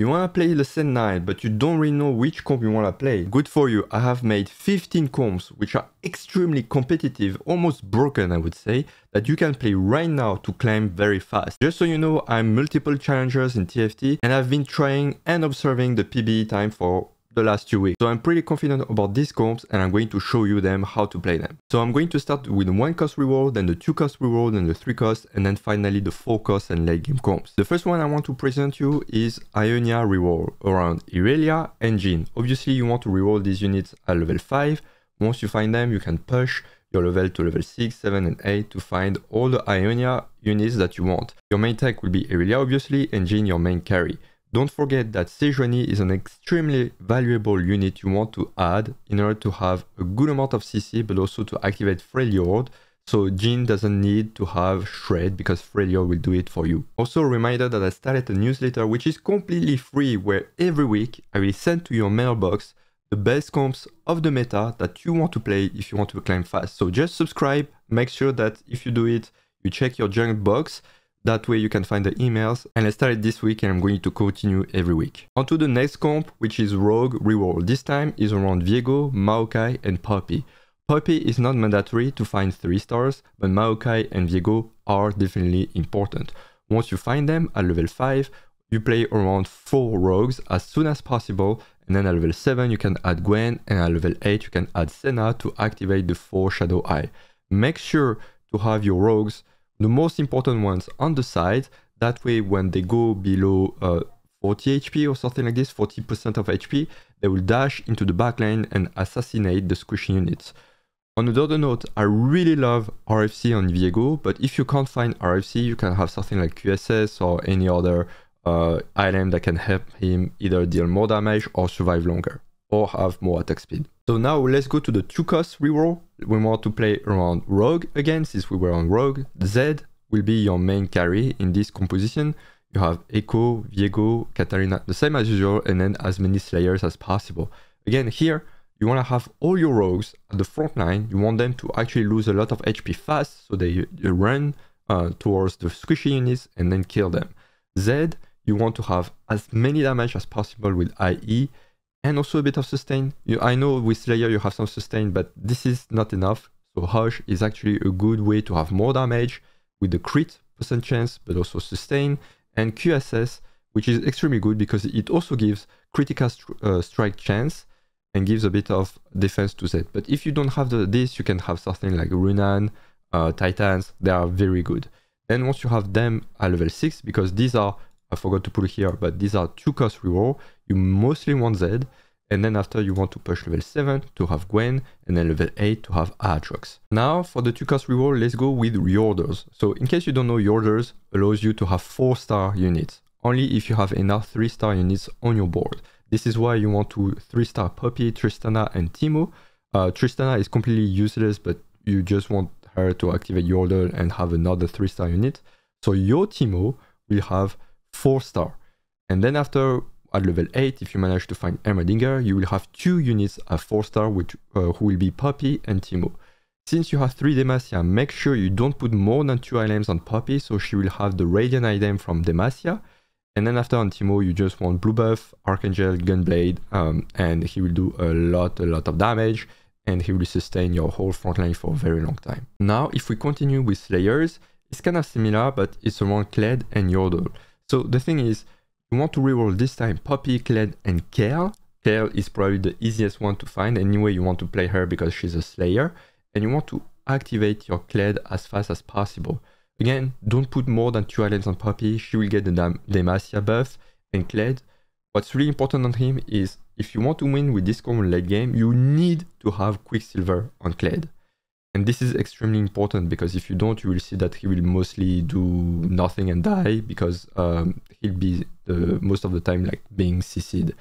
You wanna play the Set 9, but you don't really know which comp you wanna play. Good for you, I have made 15 comps which are extremely competitive, almost broken I would say, that you can play right now to climb very fast. Just so you know, I'm multiple challengers in TFT and I've been trying and observing the PBE time for the last two weeks. So I'm pretty confident about these comps and I'm going to show you them how to play them. So I'm going to start with one cost reroll, then the two cost reroll, then the three cost, and then finally the four cost and late game comps. The first one I want to present you is Ionia reroll around Irelia and Jhin. Obviously you want to reroll these units at level 5. Once you find them, you can push your level to level 6, 7 and 8 to find all the Ionia units that you want. Your main tank will be Irelia obviously and Jhin your main carry. Don't forget that Sejuani is an extremely valuable unit you want to add in order to have a good amount of CC but also to activate Freljord so Jhin doesn't need to have Shred because Freljord will do it for you. Also a reminder that I started a newsletter which is completely free where every week I will send to your mailbox the best comps of the meta that you want to play if you want to climb fast. So just subscribe, make sure that if you do it, you check your junk box that way you can find the emails and I started this week and I'm going to continue every week. On to the next comp which is Rogue Reroll. This time is around Viego, Maokai and Poppy. Poppy is not mandatory to find 3 stars but Maokai and Viego are definitely important. Once you find them at level 5 you play around 4 rogues as soon as possible and then at level 7 you can add Gwen and at level 8 you can add Senna to activate the 4 Shadow Eye. Make sure to have your rogues the most important ones on the side. That way, when they go below uh, 40 HP or something like this, 40% of HP, they will dash into the backline and assassinate the squishy units. On another note, I really love RFC on Viego, but if you can't find RFC, you can have something like QSS or any other uh, item that can help him either deal more damage or survive longer, or have more attack speed. So now let's go to the two cost reroll. We want to play around Rogue again, since we were on Rogue. Zed will be your main carry in this composition. You have Echo, Viego, Katarina, the same as usual, and then as many Slayers as possible. Again, here, you want to have all your rogues at the front line. You want them to actually lose a lot of HP fast, so they, run uh, towards the squishy units and then kill them. Zed, you want to have as many damage as possible with IE, and also a bit of sustain. You, I know with Slayer you have some sustain, but this is not enough. So Hush is actually a good way to have more damage with the crit percent chance, but also sustain, and QSS, which is extremely good because it also gives critical stri uh, strike chance and gives a bit of defense to Z. But if you don't have the, this, you can have something like Runaan, uh, Titans, they are very good. Then once you have them at level 6, because these are I forgot to put here, but these are two cost reroll. You mostly want Zed, and then after you want to push level 7 to have Gwen, and then level 8 to have Aatrox. Now for the two cost reroll, let's go with Yordles. So in case you don't know, Yordles allows you to have 4 star units, only if you have enough 3 star units on your board. This is why you want to 3 star Poppy, Tristana and Teemo. Uh, Tristana is completely useless, but you just want her to activate Yordle and have another 3 star unit. So your Teemo will have 4 star. And then after at level 8, if you manage to find Heimerdinger, you will have two units at 4 star which, uh, who will be Poppy and Teemo. Since you have 3 Demacia, make sure you don't put more than 2 items on Poppy, so she will have the Radiant item from Demacia. And then after on Teemo, you just want Blue Buff, Archangel, Gunblade, um, and he will do a lot, a lot of damage, and he will sustain your whole front line for a very long time. Now, if we continue with Slayers, it's kind of similar, but it's around Kled and Yordle. So the thing is, you want to reroll this time Poppy, Kled, and Kayle. Kayle is probably the easiest one to find. Anyway, you want to play her because she's a Slayer. And you want to activate your Kled as fast as possible. Again, don't put more than 2 items on Poppy. She will get the Dam Demacia buff. And Kled, what's really important on him is if you want to win with this common late game, you need to have Quicksilver on Kled. And this is extremely important because if you don't, you will see that he will mostly do nothing and die because um, he'll be the, most of the time like being CC'd.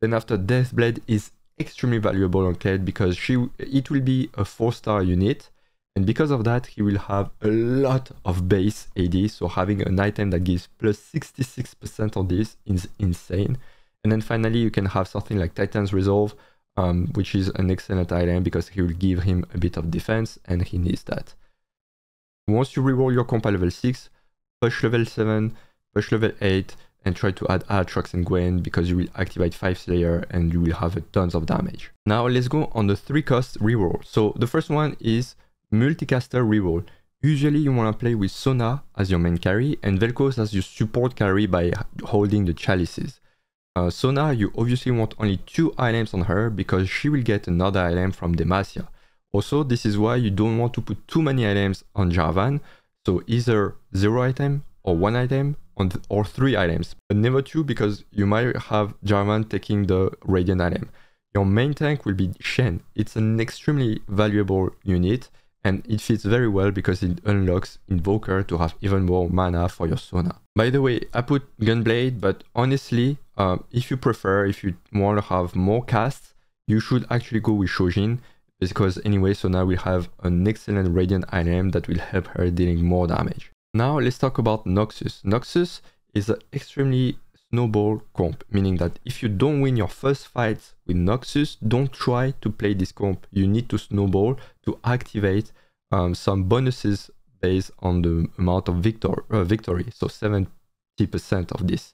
Then after Deathblade is extremely valuable on Kled because she it will be a 4-star unit and because of that he will have a lot of base AD so having an item that gives plus 66% on this is insane. And then finally you can have something like Titan's Resolve um, which is an excellent item because he will give him a bit of defense and he needs that. Once you reroll your comp at level 6, push level 7, push level 8, and try to add Aatrox and Gwen because you will activate 5 Slayer and you will have tons of damage. Now let's go on the 3 cost reroll. So the first one is Multicaster reroll. Usually you want to play with Sona as your main carry and Vel'Koz as your support carry by holding the chalices. Uh, Sona, you obviously want only two items on her because she will get another item from Demacia. Also, this is why you don't want to put too many items on Jarvan, so either zero item or one item on or three items, but never two because you might have Jarvan taking the Radiant item. Your main tank will be Shen. It's an extremely valuable unit and it fits very well because it unlocks Invoker to have even more mana for your Sona. By the way, I put Gunblade, but honestly, uh, if you prefer, if you want to have more casts, you should actually go with Shojin because anyway, so now we have an excellent Radiant item that will help her dealing more damage. Now let's talk about Noxus. Noxus is an extremely snowball comp, meaning that if you don't win your first fight with Noxus, don't try to play this comp. You need to snowball to activate um, some bonuses based on the amount of victor, uh, victory, so 70% of this.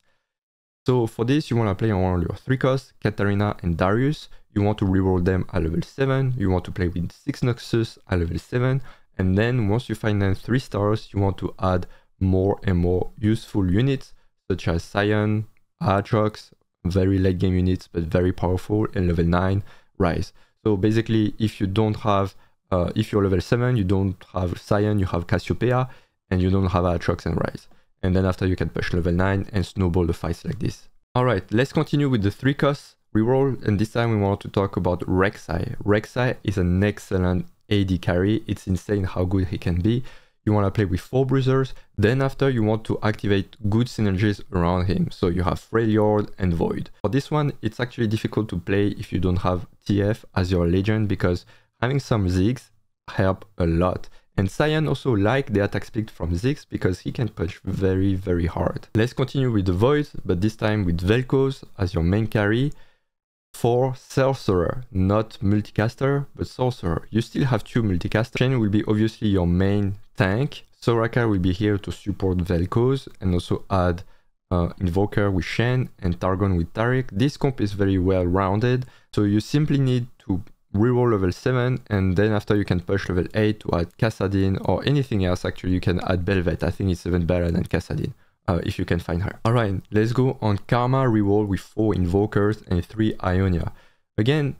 So for this, you want to play on your three costs, Katarina and Darius. You want to reroll them at level 7. You want to play with 6 Noxus at level 7. And then once you find them 3 stars, you want to add more and more useful units such as Sion, Aatrox, very late game units but very powerful, and level 9 Ryze. So basically, if you don't have, uh, if you're level 7, you don't have Sion, you have Cassiopeia, and you don't have Aatrox and Ryze. And then after you can push level 9 and snowball the fights like this. Alright, let's continue with the 3 costs reroll, and this time we want to talk about Rek'Sai. Rek'Sai is an excellent AD carry, it's insane how good he can be you want to play with four bruisers. Then after you want to activate good synergies around him. So you have Freljord and Void. For this one, it's actually difficult to play if you don't have TF as your legend because having some Zeke's help a lot. And Sion also like the attack speed from Zeke's because he can punch very, very hard. Let's continue with the Void, but this time with Vel'Koz as your main carry for Sorcerer, not Multicaster, but Sorcerer. You still have two Multicaster. Shen will be obviously your main tank. Soraka will be here to support Vel'Koz and also add uh, Invoker with Shen and Targon with Taric. This comp is very well rounded, so you simply need to reroll level 7 and then after you can push level 8 to add Kassadin or anything else actually you can add Bel'Veth. I think it's even better than Kassadin. Uh, if you can find her. Alright, let's go on Karma reroll with 4 Invokers and 3 Ionia. Again,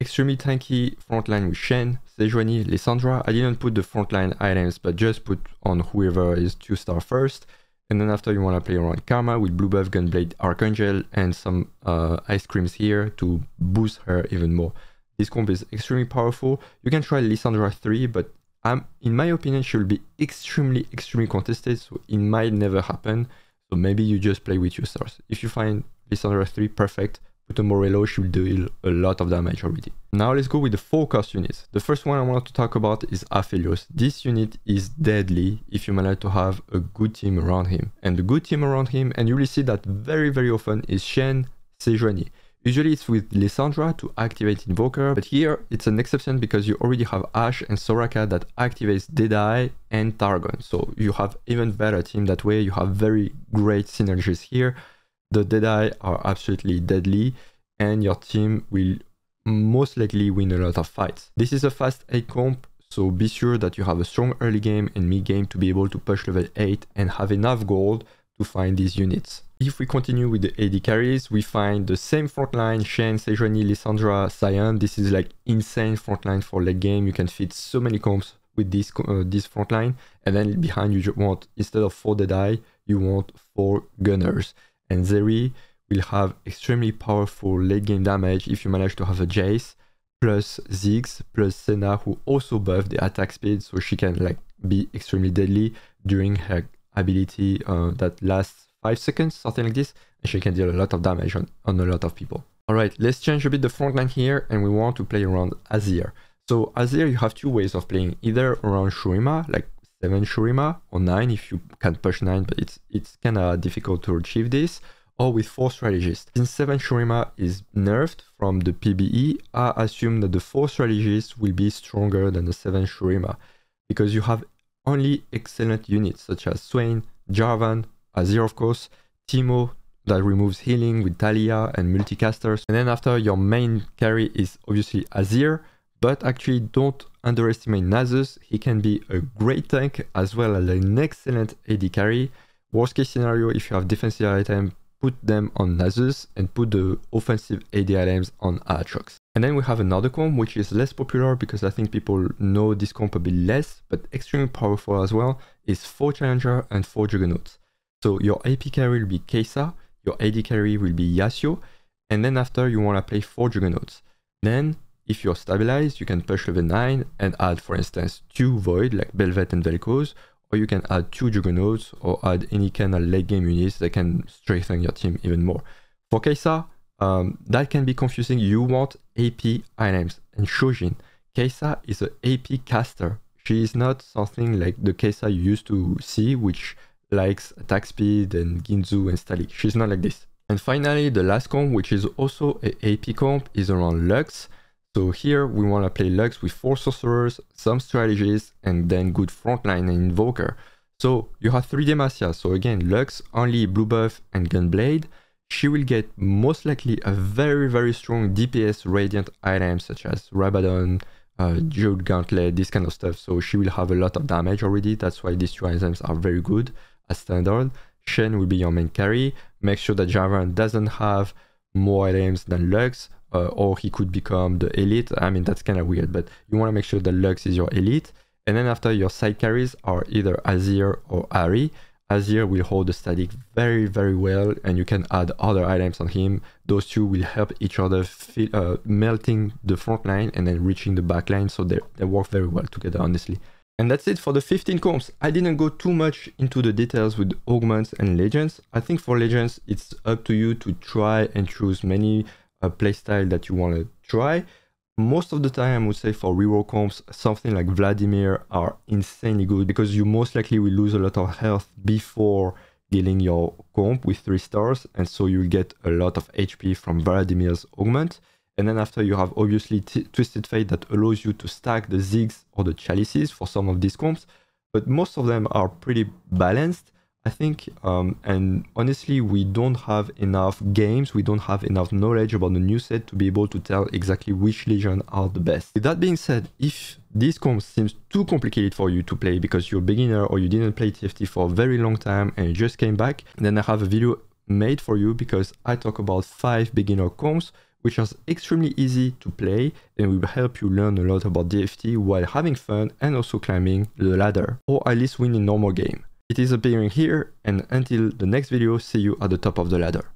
extremely tanky frontline with Shen, Sejuani, Lissandra. I didn't put the frontline items, but just put on whoever is 2 star first. And then after you want to play around Karma with Blue Buff, Gunblade, Archangel, and some uh, ice creams here to boost her even more. This comp is extremely powerful. You can try Lissandra 3, but um, in my opinion, she will be extremely, extremely contested, so it might never happen. So maybe you just play with your stars. If you find Lissandra 3 perfect, Put a Morello should deal a lot of damage already. Now let's go with the four cost units. The first one I want to talk about is Aphelios. This unit is deadly if you manage to have a good team around him. And the good team around him, and you will see that very very often, is Shen, Sejuani. Usually it's with Lissandra to activate Invoker, but here it's an exception because you already have Ashe and Soraka that activates Deadeye and Targon. So you have even better team that way, you have very great synergies here the Deadeye are absolutely deadly and your team will most likely win a lot of fights. This is a fast 8 comp, so be sure that you have a strong early game and mid game to be able to push level 8 and have enough gold to find these units. If we continue with the AD carries, we find the same frontline, Shen, Sejuani, Lissandra, Sion. This is like insane frontline for late game. You can fit so many comps with this, uh, this frontline. And then behind you want, instead of 4 Deadeye, you want 4 Gunners and Zeri will have extremely powerful late game damage if you manage to have a Jace plus Ziggs plus Senna who also buff the attack speed so she can like be extremely deadly during her ability uh, that lasts 5 seconds, something like this, and she can deal a lot of damage on, on a lot of people. Alright, let's change a bit the front line here and we want to play around Azir. So Azir you have two ways of playing, either around Shurima, like 7 Shurima or 9 if you can push 9 but it's it's kind of difficult to achieve this or with 4 strategists. Since 7 Shurima is nerfed from the PBE, I assume that the 4 strategists will be stronger than the 7 Shurima because you have only excellent units such as Swain, Jarvan, Azir of course, Teemo, that removes healing with Taliyah and multicasters. And then after your main carry is obviously Azir, but actually don't underestimate Nasus. He can be a great tank as well as an excellent AD carry. Worst case scenario, if you have defensive items, put them on Nasus and put the offensive AD items on Aatrox. And then we have another comp which is less popular because I think people know this comp a bit less, but extremely powerful as well, is 4 Challenger and 4 Juggernauts. So your AP carry will be Kai'Sa, your AD carry will be Yasuo, and then after you want to play 4 Juggernauts. Then if you're stabilized, you can push level 9 and add for instance 2 Void like Bel'Veth and Vel'Koz, or you can add 2 Juggernauts or add any kind of late game units that can strengthen your team even more. For Kai'Sa, um, that can be confusing. You want AP items and Shojin. Kai'Sa is an AP caster. She is not something like the Kai'Sa you used to see, which likes attack speed and Guinsoo and Statikk. She's not like this. And finally, the last comp, which is also a AP comp, is around Lux. So here we want to play Lux with 4 sorcerers, some strategies, and then good frontline and invoker. So you have 3 Demacia, so again Lux, only blue buff and Gunblade. She will get most likely a very very strong DPS radiant item such as Rabadon, uh, Jeweled Gauntlet, this kind of stuff. So she will have a lot of damage already, that's why these two items are very good as standard. Shen will be your main carry. Make sure that Jarvan doesn't have more items than Lux, uh, or he could become the elite. I mean, that's kind of weird, but you want to make sure that Lux is your elite. And then after your side carries are either Azir or Ahri. Azir will hold the static very, very well, and you can add other items on him. Those two will help each other feel, uh, melting the front line and then reaching the back line, so they, they work very well together, honestly. And that's it for the 15 comps. I didn't go too much into the details with augments and legends. I think for legends, it's up to you to try and choose many uh, playstyle that you want to try. Most of the time, I would say for reroll comps, something like Vladimir are insanely good because you most likely will lose a lot of health before dealing your comp with 3 stars and so you'll get a lot of HP from Vladimir's augment. And then after you have obviously Twisted Fate that allows you to stack the Zeke's or the Chalices for some of these comps, but most of them are pretty balanced, I think. Um, and honestly, we don't have enough games, we don't have enough knowledge about the new set to be able to tell exactly which Legion are the best. With that being said, if this comp seems too complicated for you to play because you're a beginner or you didn't play TFT for a very long time and you just came back, then I have a video made for you because I talk about 5 beginner comps which is extremely easy to play and will help you learn a lot about TFT while having fun and also climbing the ladder, or at least win in normal game. It is appearing here, and until the next video, see you at the top of the ladder.